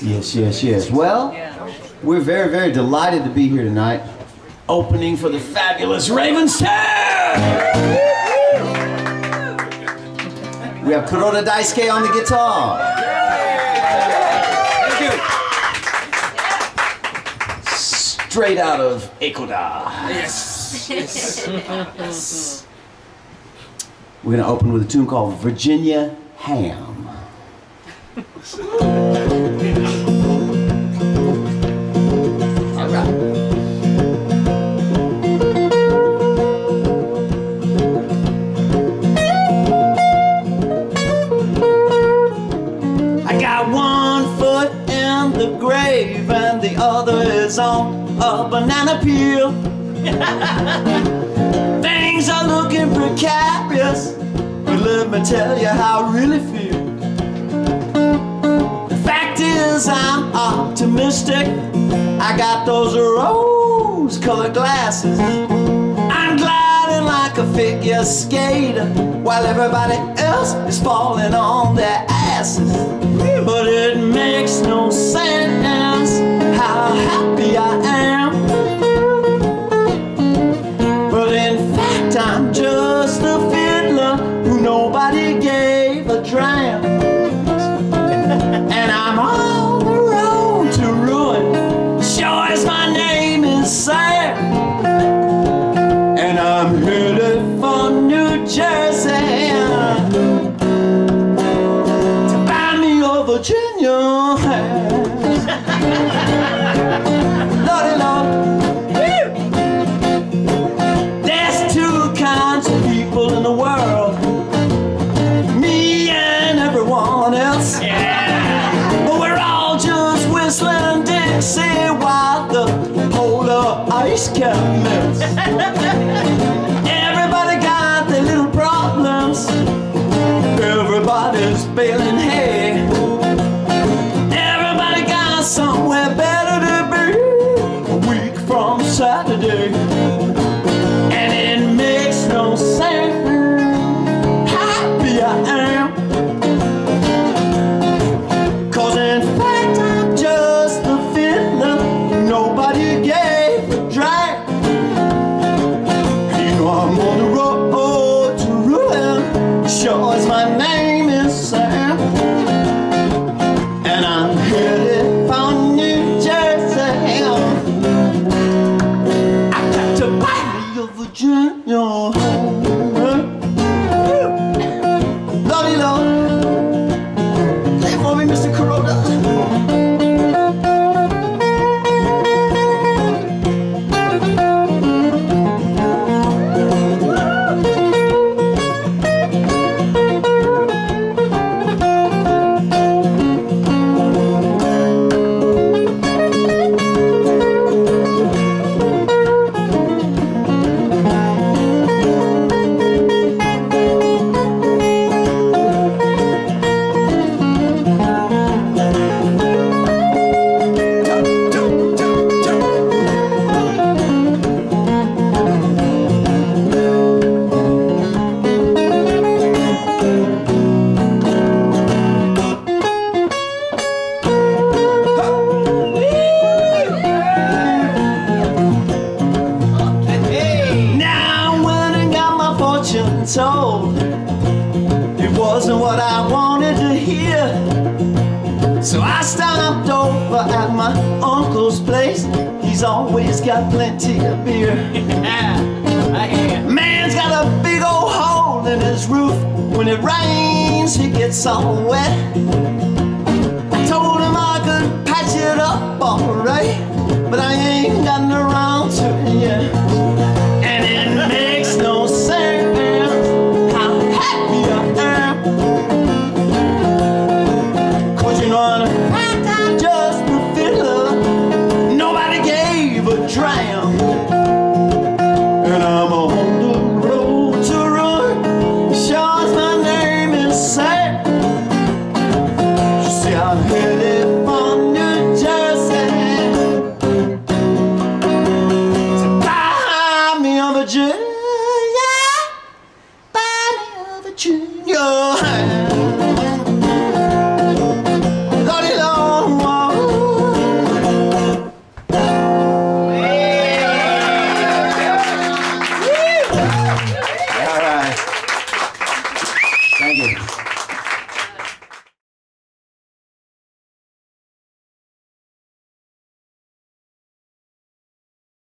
Yes, yes, yes. Well, we're very, very delighted to be here tonight, opening for the fabulous Ravens We have Kuroda Daisuke on the guitar. Straight out of Ekoda. Yes. yes. We're going to open with a tune called Virginia Ham. On a banana peel. Things are looking precarious, but let me tell you how I really feel. The fact is, I'm optimistic. I got those rose colored glasses. I'm gliding like a figure skater while everybody else is falling on their asses. But it makes no sense how happy I am. But in fact, I'm just a fiddler who nobody gave a dram. and I'm on the road to ruin, sure as my name is Sam. And I'm headed for New Jersey to buy me a Virginia. ice can melt. Everybody got their little problems. Everybody's baling hay. Everybody got somewhere better to be a week from Saturday. stopped over at my uncle's place. He's always got plenty of beer. Man's got a big old hole in his roof. When it rains, he gets all wet. I told him I could patch it up alright, but I ain't gotten around to it yet.